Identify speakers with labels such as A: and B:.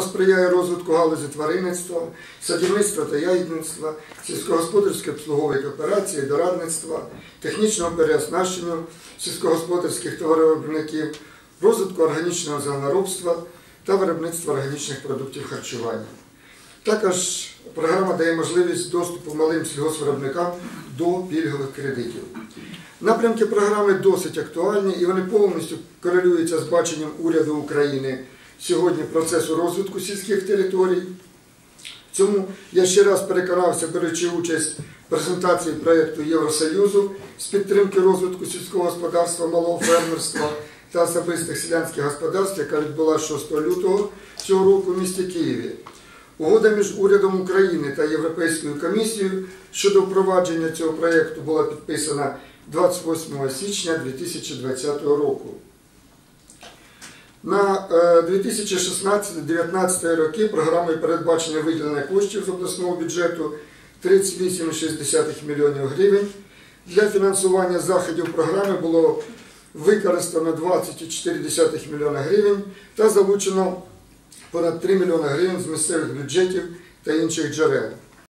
A: Сприяє розвитку галузі тваринництва, садівництва та ягідництва, сільськогосподарської обслугової кооперації, дорадництва, технічного переоснащення сільськогосподарських товаровиробників, розвитку органічного землеробства та виробництва органічних продуктів харчування. Також програма дає можливість доступу малим сільгоспвиробникам до пільгових кредитів. Напрямки програми досить актуальні і вони повністю корелюються з баченням уряду України сьогодні процесу розвитку сільських територій. Цьому я ще раз переконався, беручи участь в презентації проєкту Євросоюзу з підтримки розвитку сільського господарства, малого фермерства та особистих селянських господарств, яка відбулася 6 лютого цього року в місті Києві. Угода між урядом України та Європейською комісією щодо впровадження цього проєкту була підписана 28 січня 2020 року. На е, 2016-2019 роки програмою передбачення виділення коштів з обласного бюджету 38,6 млн гривень. Для фінансування заходів програми було використано 20,4 млн гривень та залучено понад 3 млн гривень з місцевих бюджетів та інших джерел.